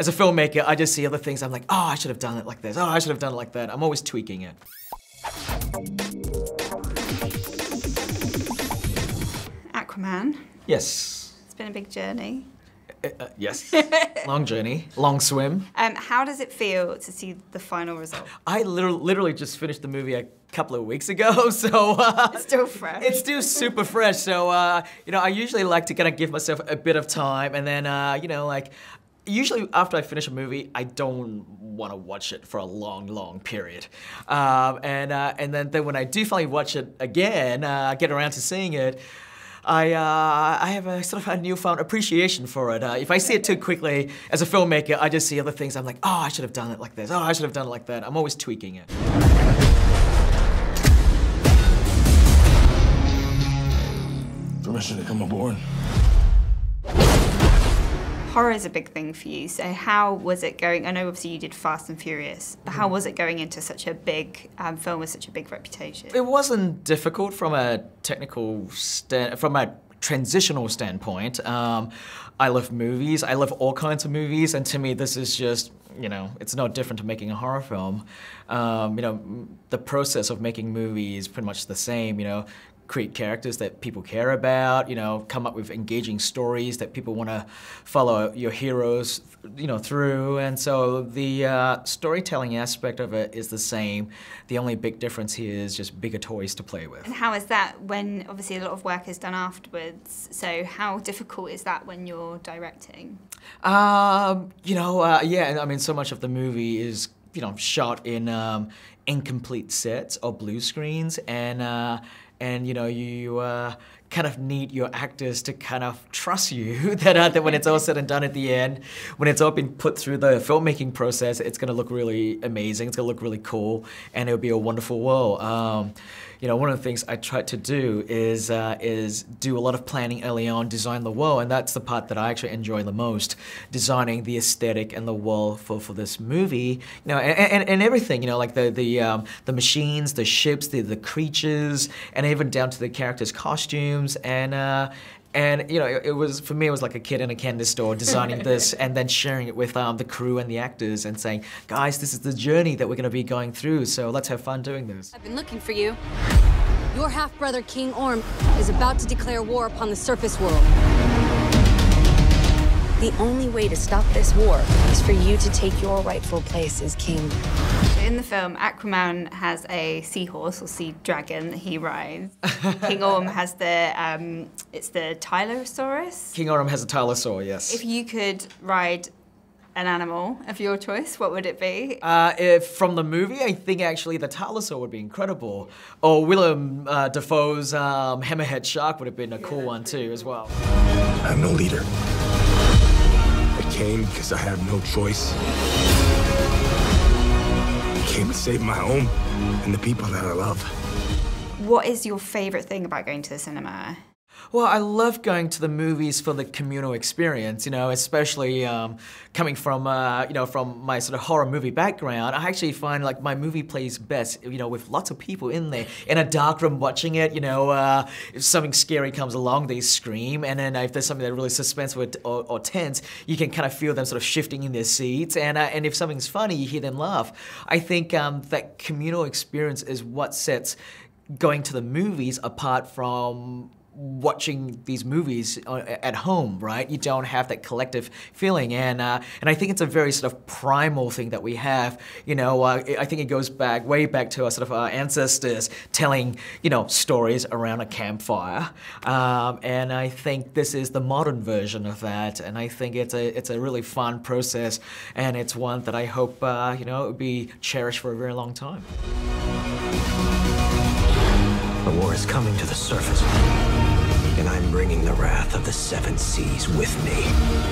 as a filmmaker, I just see other things. I'm like, oh, I should have done it like this. Oh, I should have done it like that. I'm always tweaking it. Aquaman. Yes. It's been a big journey. Uh, uh, yes. long journey, long swim. Um, how does it feel to see the final result? I literally, literally just finished the movie a couple of weeks ago, so uh, it's still fresh. It's still super fresh. So uh, you know, I usually like to kind of give myself a bit of time, and then uh, you know, like usually after I finish a movie, I don't want to watch it for a long, long period. Um, and uh, and then, then when I do finally watch it again, uh, get around to seeing it. I, uh, I have a sort of a newfound appreciation for it. Uh, if I see it too quickly as a filmmaker, I just see other things. I'm like, oh, I should have done it like this. Oh, I should have done it like that. I'm always tweaking it. Permission to come aboard horror is a big thing for you. So how was it going? I know obviously you did Fast and Furious, but how was it going into such a big um, film with such a big reputation? It wasn't difficult from a technical stand, from a transitional standpoint. Um, I love movies. I love all kinds of movies, and to me, this is just you know, it's no different to making a horror film. Um, you know, the process of making movies is pretty much the same. You know, create characters that people care about, you know, come up with engaging stories that people want to follow your heroes, you know, through. And so the uh, storytelling aspect of it is the same. The only big difference here is just bigger toys to play with. And how is that when obviously a lot of work is done afterwards? So how difficult is that when you're directing? Um, you know, uh, yeah, I mean, so much of the movie is you know shot in um, incomplete sets or blue screens and. Uh, and you know you uh, kind of need your actors to kind of trust you that, uh, that when it's all said and done at the end, when it's all been put through the filmmaking process, it's going to look really amazing. It's going to look really cool, and it'll be a wonderful world. Um, you know, one of the things I tried to do is uh, is do a lot of planning early on, design the world, and that's the part that I actually enjoy the most, designing the aesthetic and the world for, for this movie. You know, and, and, and everything. You know, like the the um, the machines, the ships, the the creatures, and even down to the characters' costumes and. Uh, and you know, it, it, was for me. It was like a kid in a candy store designing this, and then sharing it with um, the crew and the actors, and saying, "Guys, this is the journey that we're going to be going through. So let's have fun doing this." I've been looking for you. Your half-brother King Orm is about to declare war upon the surface world. The only way to stop this war is for you to take your rightful place as king. In the film, Aquaman has a seahorse or sea dragon that he rides. king Orm has the, um, it's the Tylosaurus? King Orm has a Tylosaur, yes. If you could ride an animal of your choice, what would it be? Uh, if from the movie, I think actually the Tylosaur would be incredible. Or Willem uh, Dafoe's um, Hammerhead Shark would have been a cool one too, as well. I'm no leader I came because I had no choice. I came to save my home and the people that I love. What is your favorite thing about going to the cinema? Well, I love going to the movies for the communal experience, you know, especially um, coming from, uh, you know, from my sort of horror movie background. I actually find like my movie plays best, you know, with lots of people in there, in a dark room watching it, you know, uh, if something scary comes along, they scream, and then if there's something that really suspenseful or, or, tense, you can kind of feel them sort of shifting in their seats, and, uh, and if something's funny, you hear them laugh. I think um, that communal experience is what sets going to the movies apart from watching these movies uh, at home, right? You don't have that collective feeling, and uh, and I think it's a very sort of primal thing that we have. You know, uh, I think it goes back way back to our sort of our ancestors telling you know stories around a campfire, um, and I think this is the modern version of that, and I think it's a it's a really fun process, and it's one that I hope uh, you know it would be cherished for a very long time. The war is coming to the surface and I'm bringing the wrath of the seven seas with me.